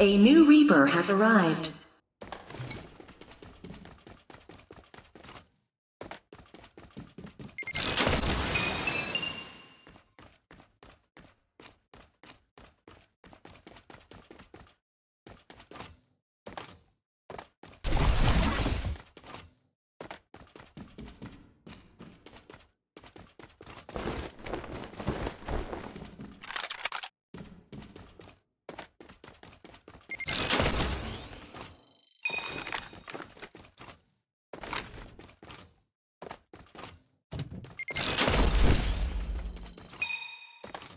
A new Reaper has arrived.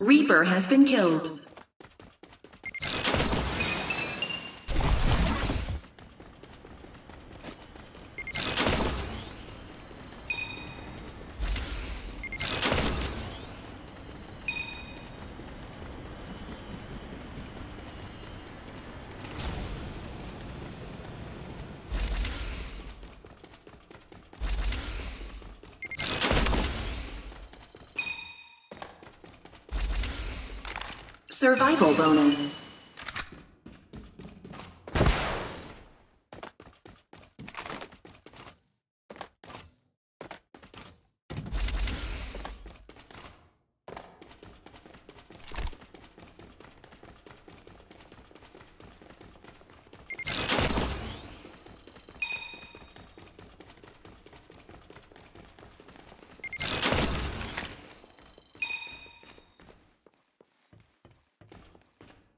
Reaper has been killed. Survival bonus.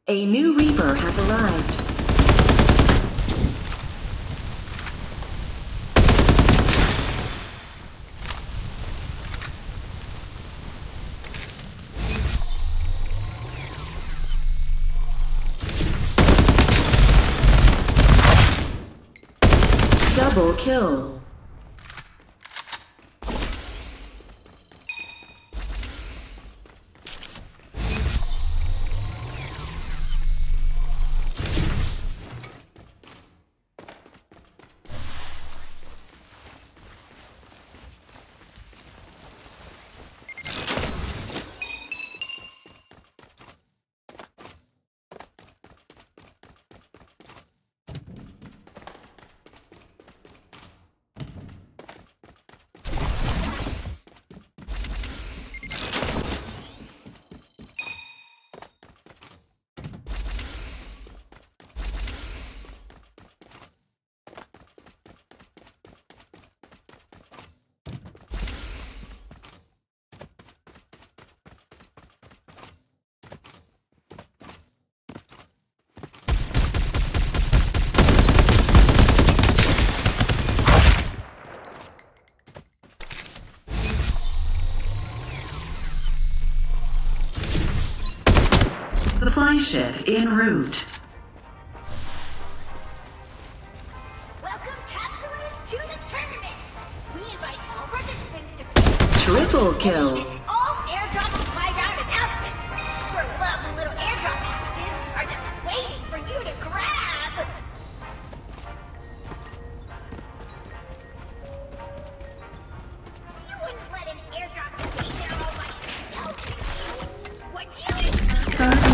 A new Reaper has arrived. Double kill. Ship en route. Welcome, capsulers, to the tournament. We invite all participants to Triple kill. all airdrop supply round announcements. Your lovely little airdrop packages are just waiting for you to grab. You wouldn't let an airdrop stay there all by itself, would you? Would you?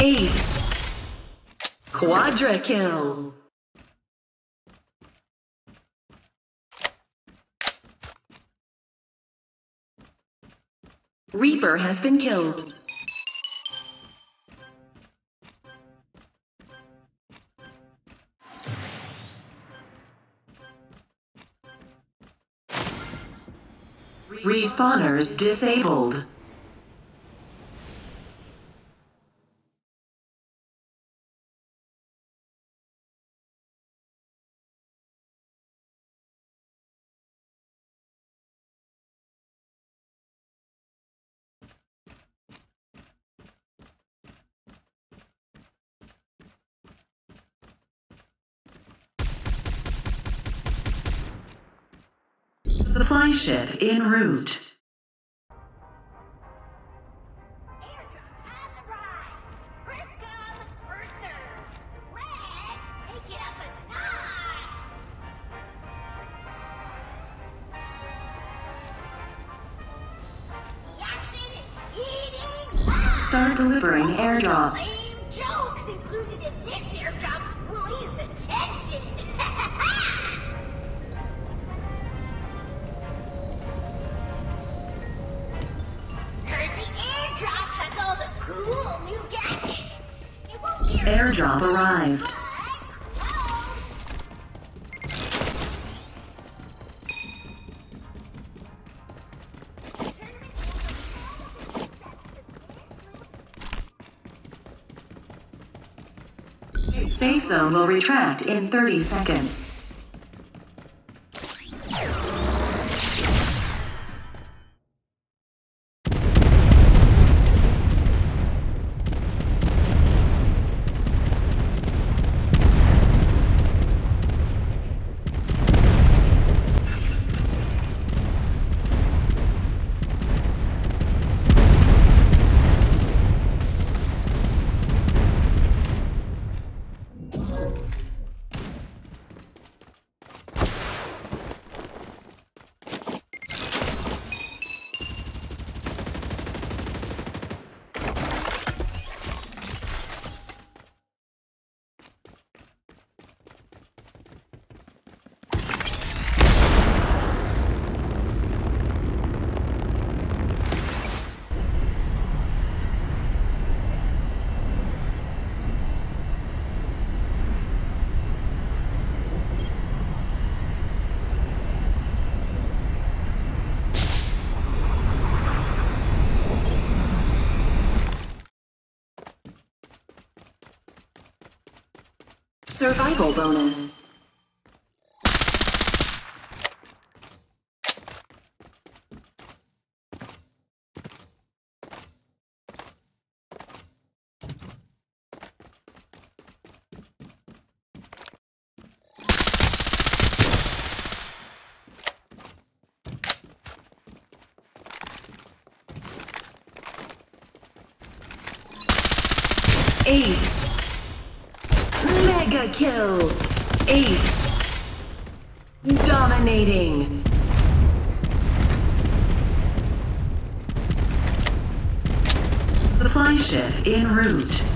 Aced. Quadra kill. Reaper has been killed. Respawners disabled. Ship en route. Zone will retract in 30 seconds. Survival bonus. Aced. Mega kill. Aced. Dominating. Supply ship en route.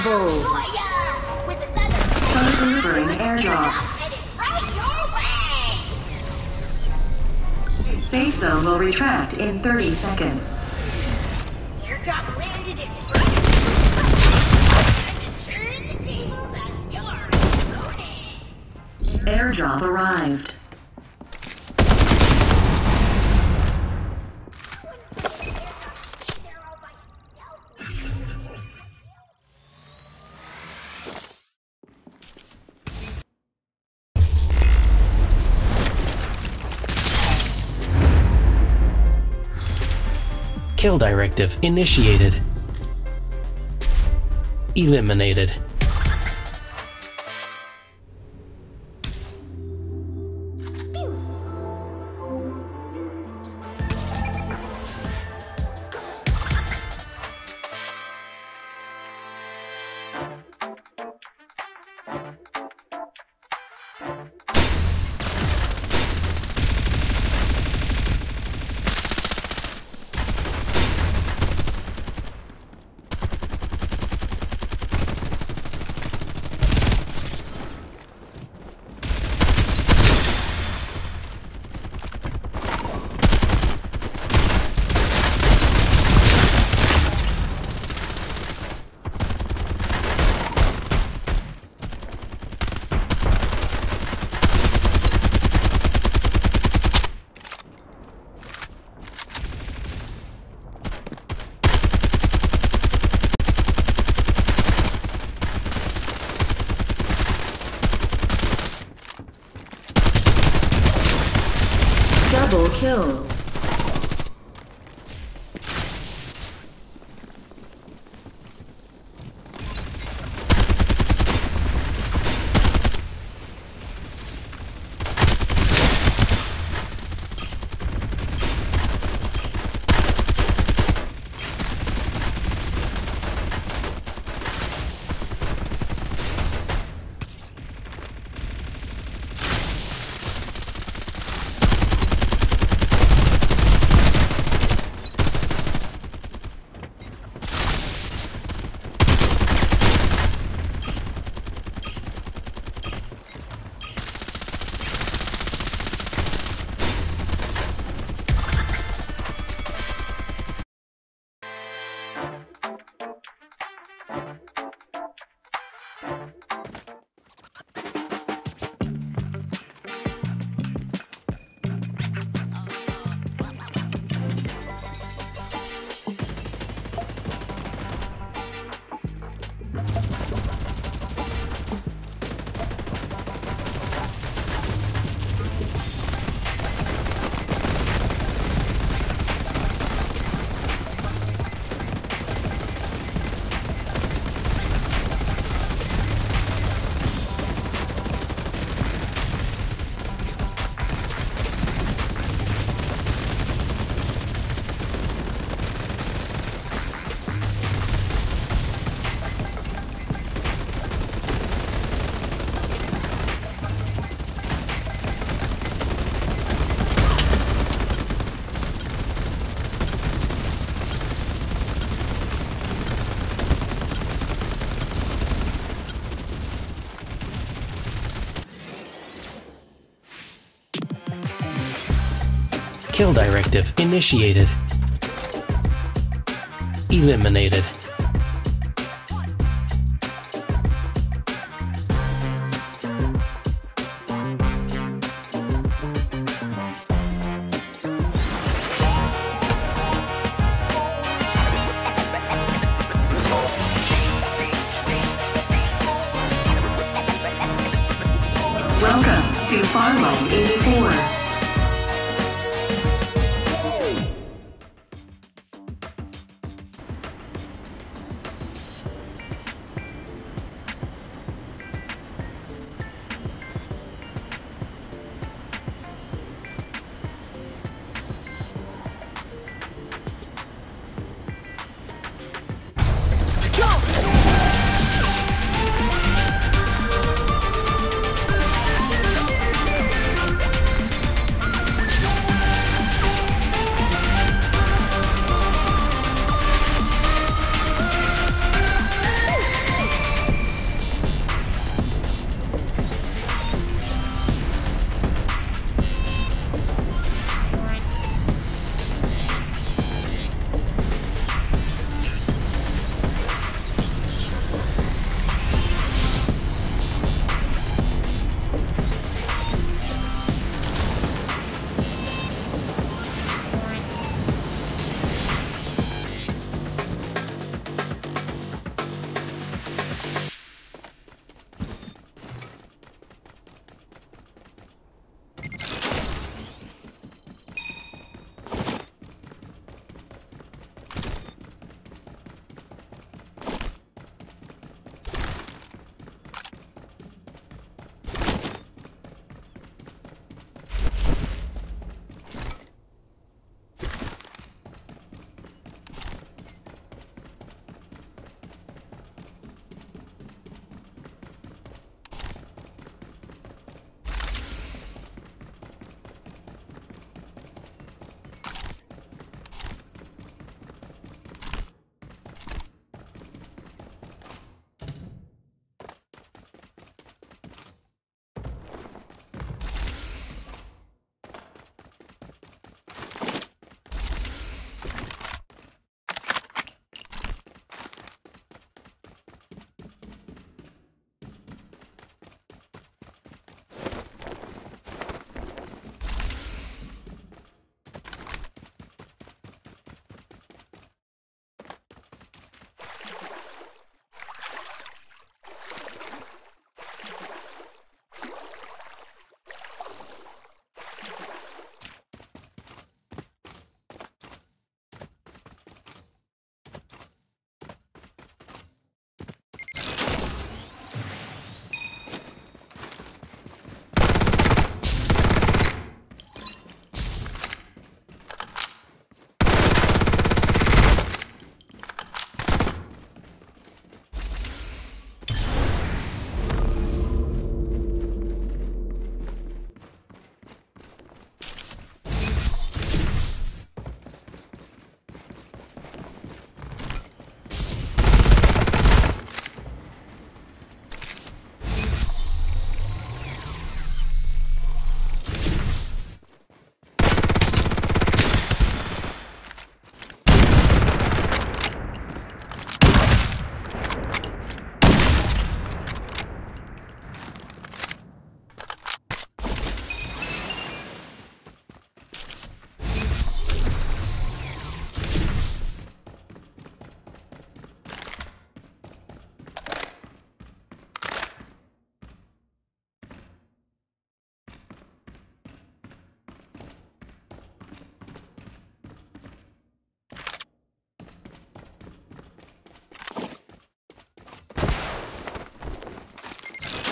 Unstoppable. Booyah! With another Start delivering airdrop airdrops. headed right your way! Safe zone will retract in 30 seconds. Airdrop landed in front of Kill directive initiated. Eliminated. Kill directive initiated. Eliminated. Welcome to Farlight 84.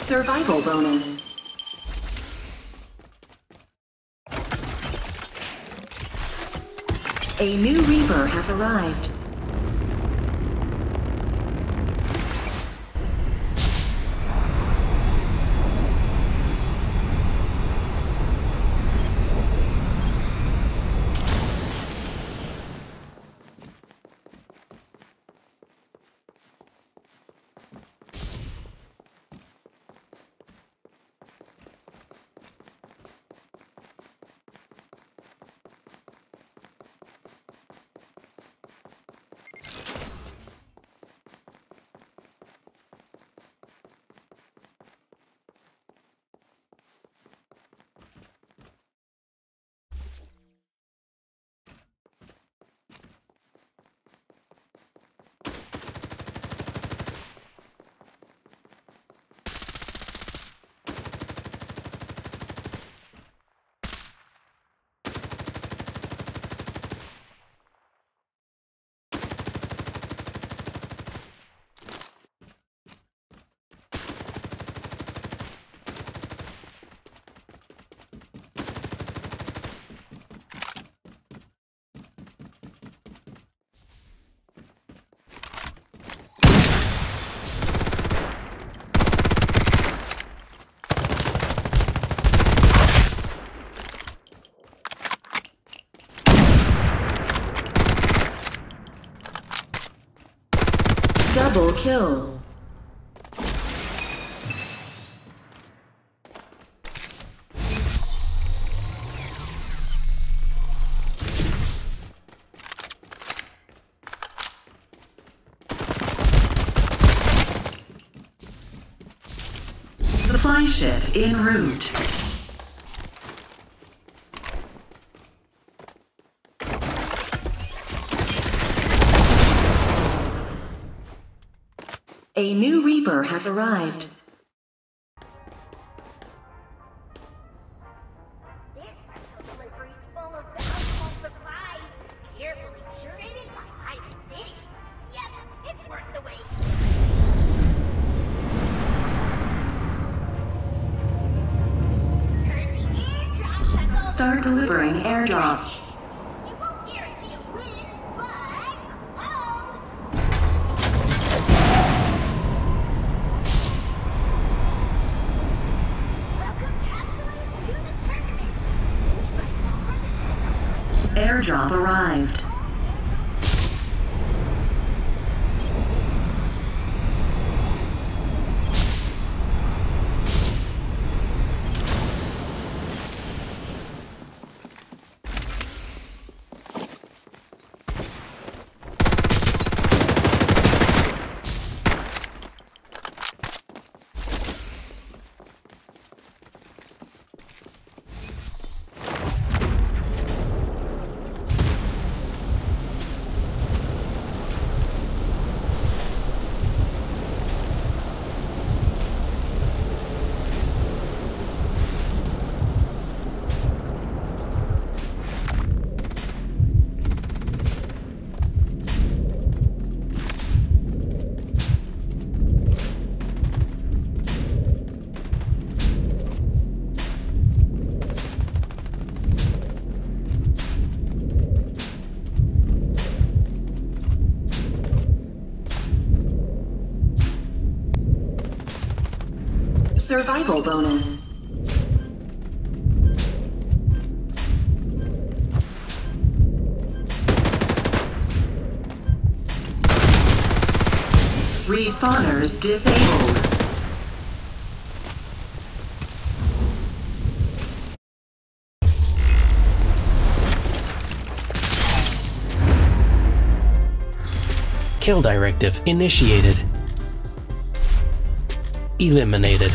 Survival bonus. A new Reaper has arrived. Double kill. Supply ship en route. The airdrop signal. Start delivering airdrops. It won't guarantee a win, but close. Welcome, capsulers, to the tournament. Airdrop arrived. Survival bonus. Respawners disabled. Kill directive initiated. Eliminated.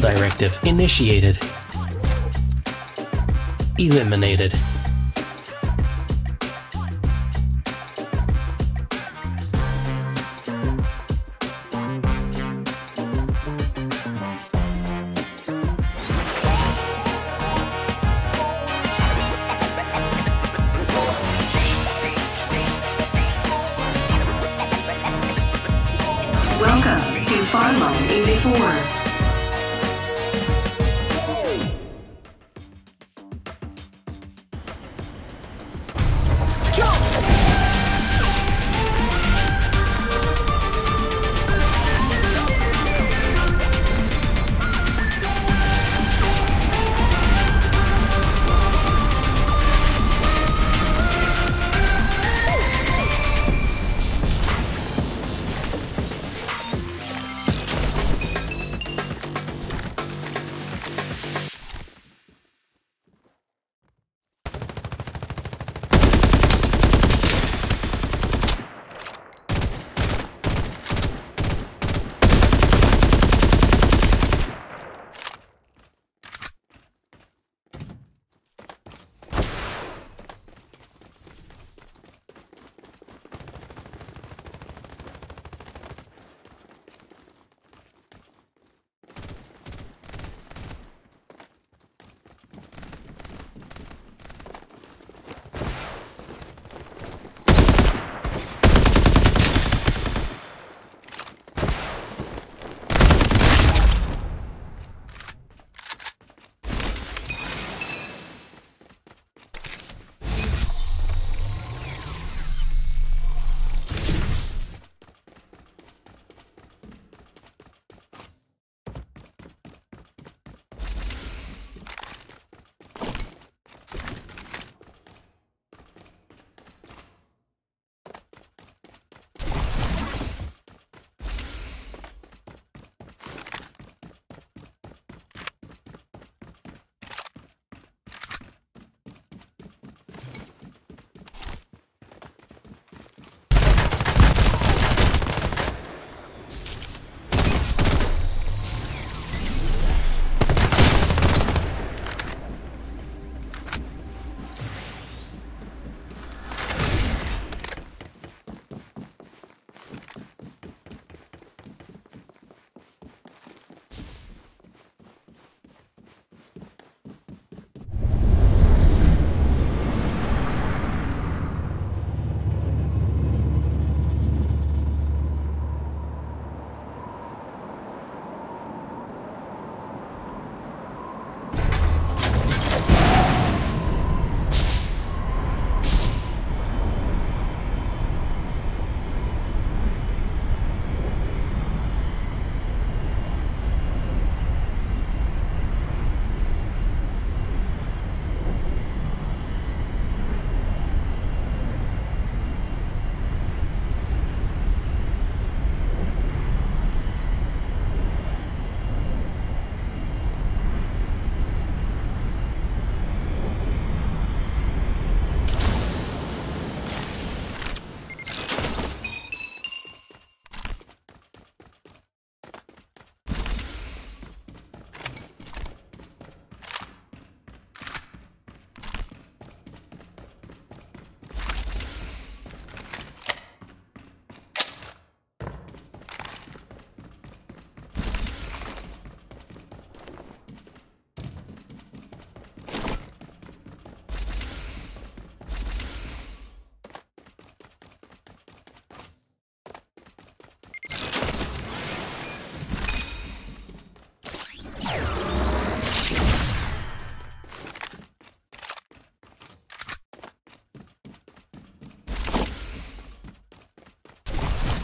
Directive initiated. Eliminated.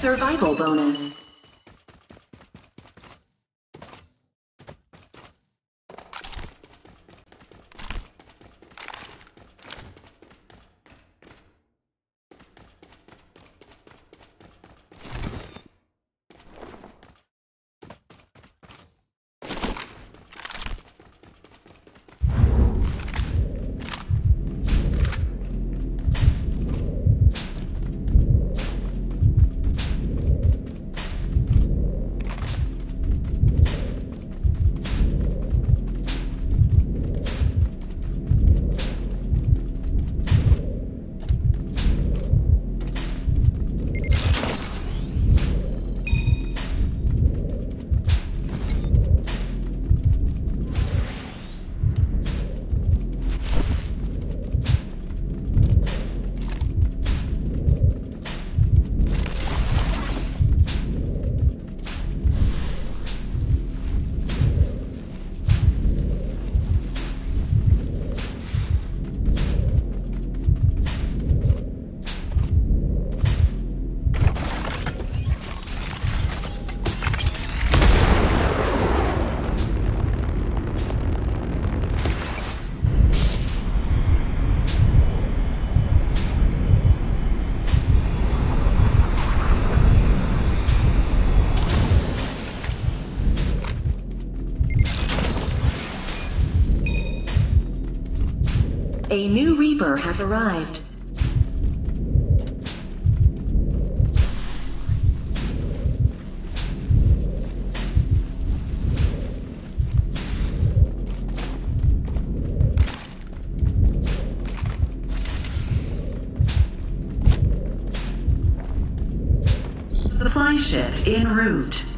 Survival bonus. A new Reaper has arrived. Supply ship en route.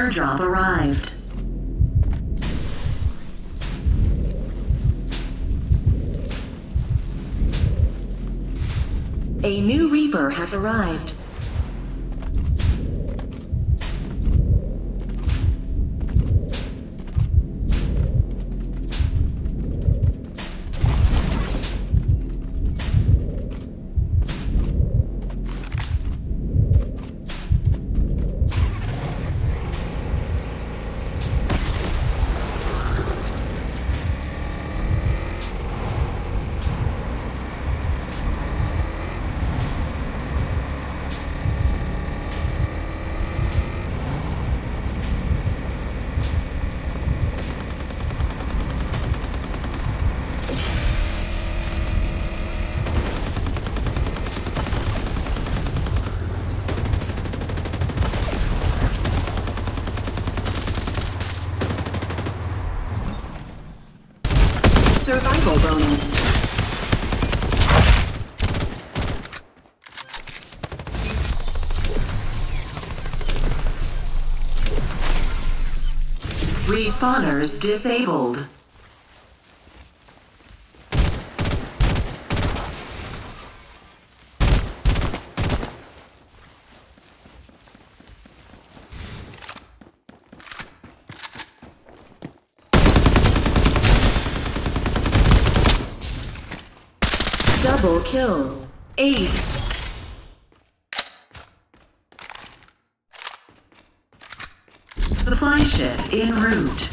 Airdrop arrived. A new Reaper has arrived. Respawners disabled. Double kill. Aced. Ship en route.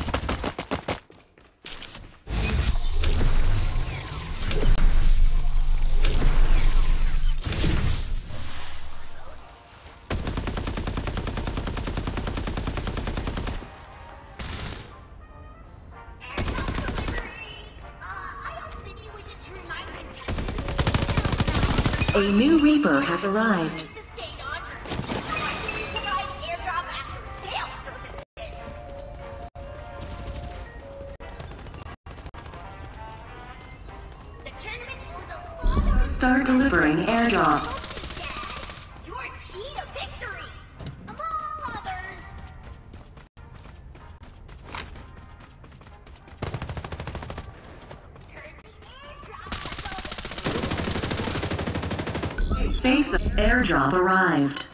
A new Reaper has arrived. Airdrop arrived.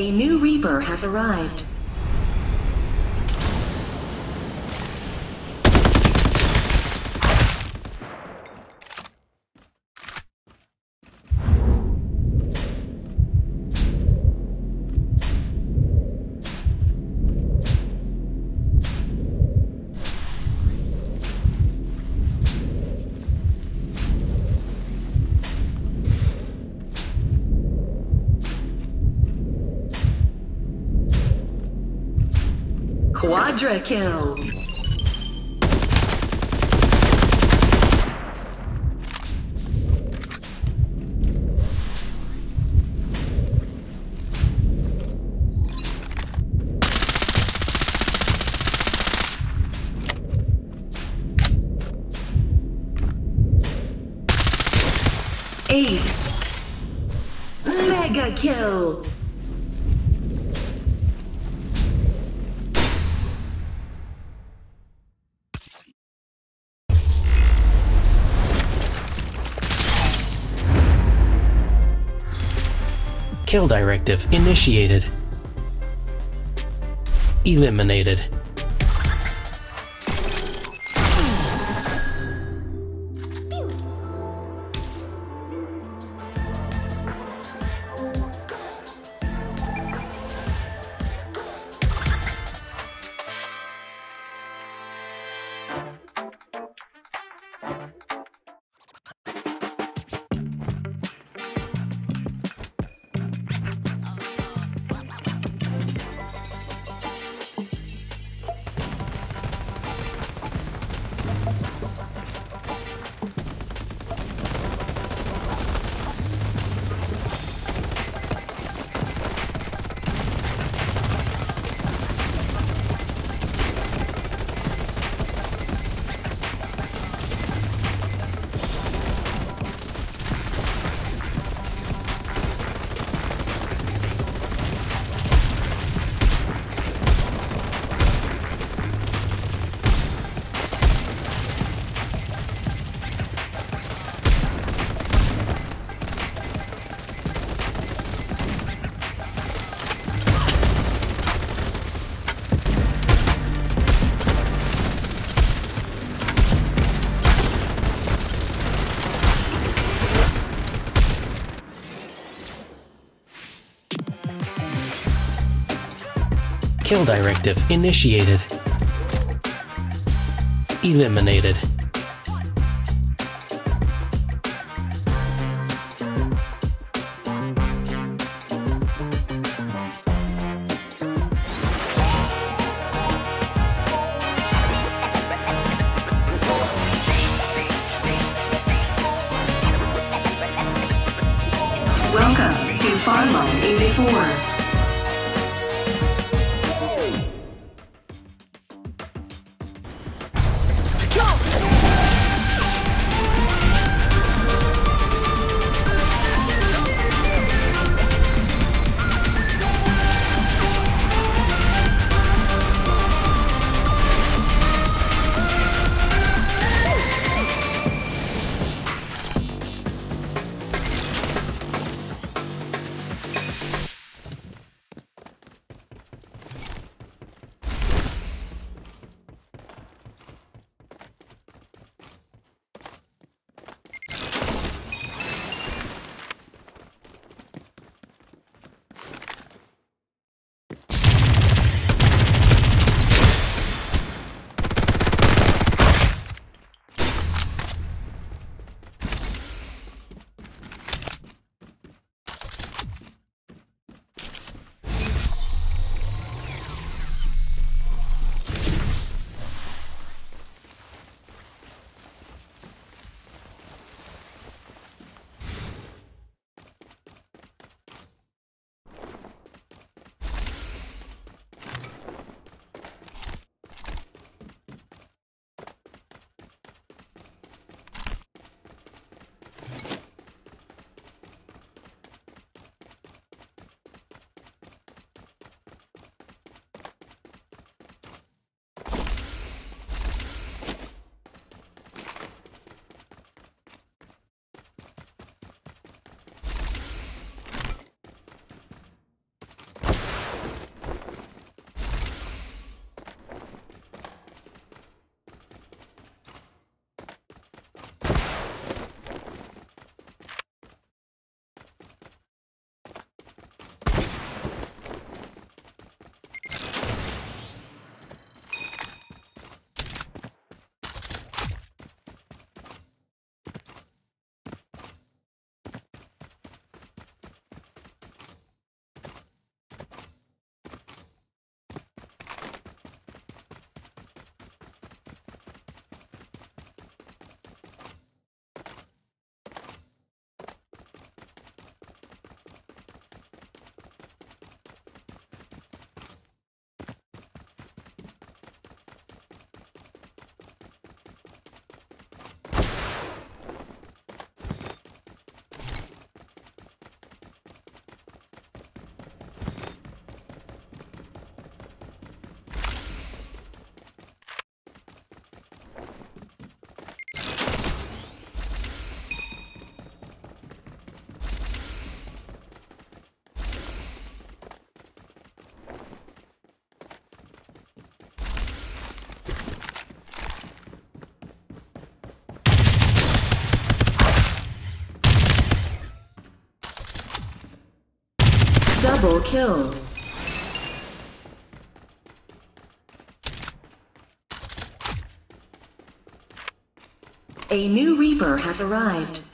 A new Reaper has arrived. Kill. Kill directive initiated. Eliminated. Kill directive initiated. Eliminated. Double kill. A new Reaper has arrived.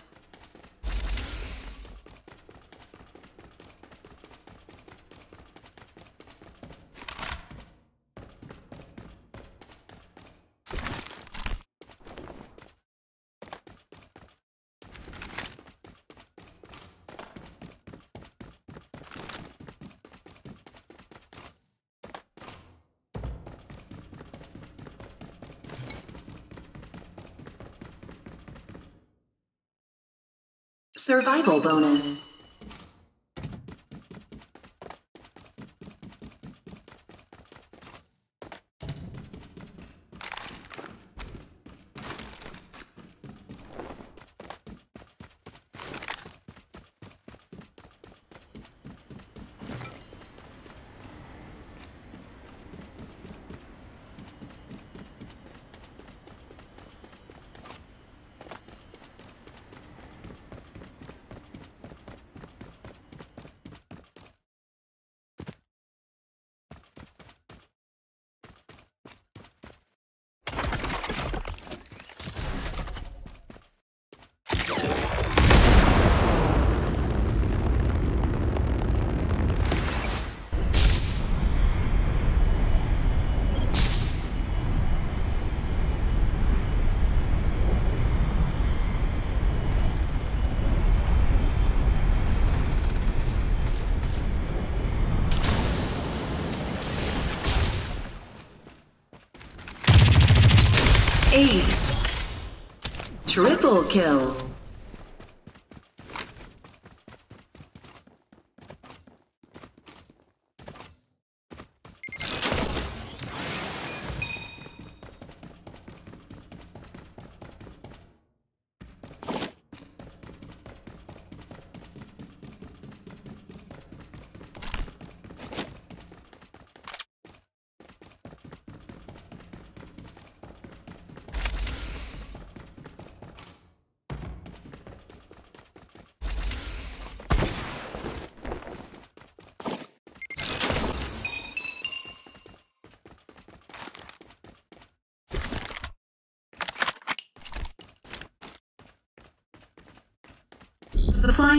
Survival bonus. Ace. Kill.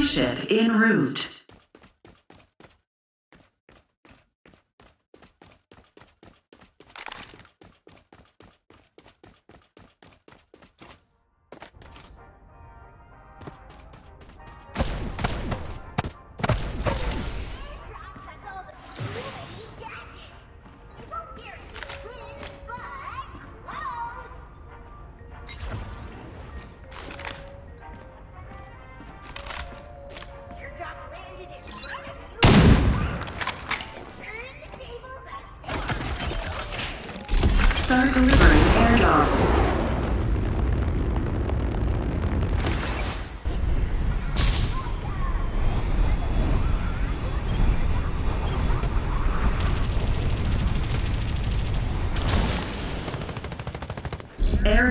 Ship en route.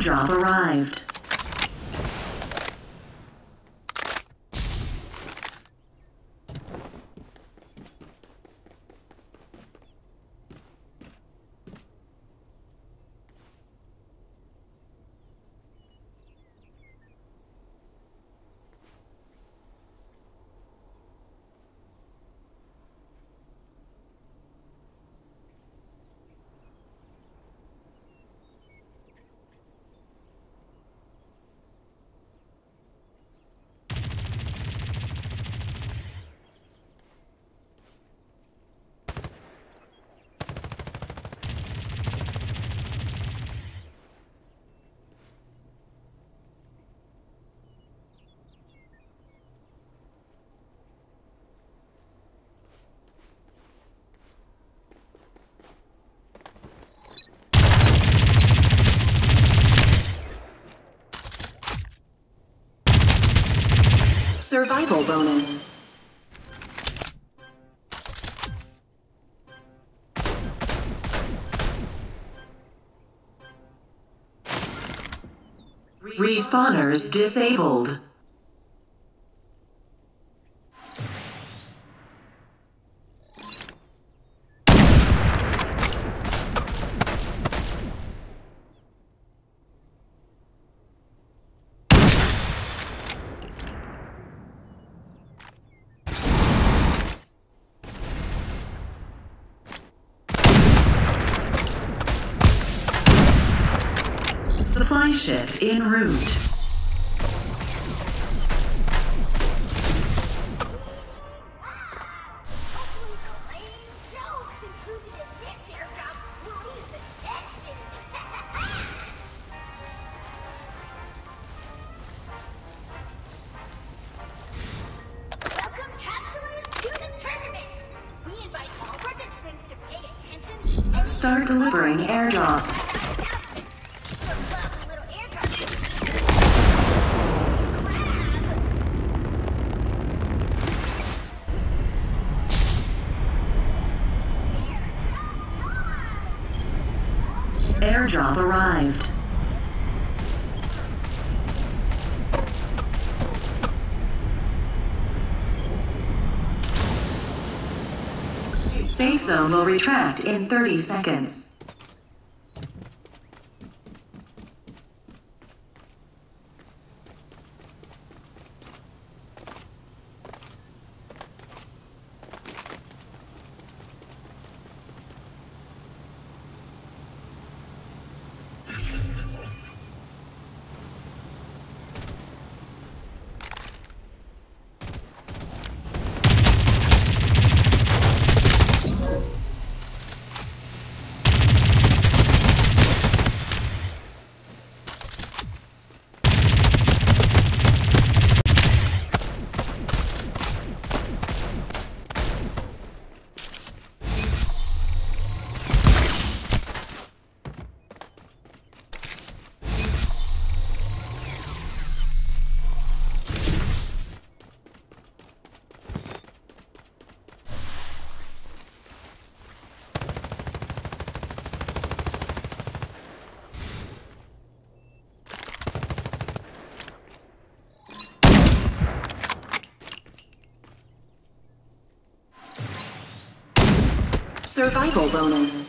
Airdrop arrived. Survival bonus. Respawners disabled. In route. Say so will retract in 30 seconds. bonus.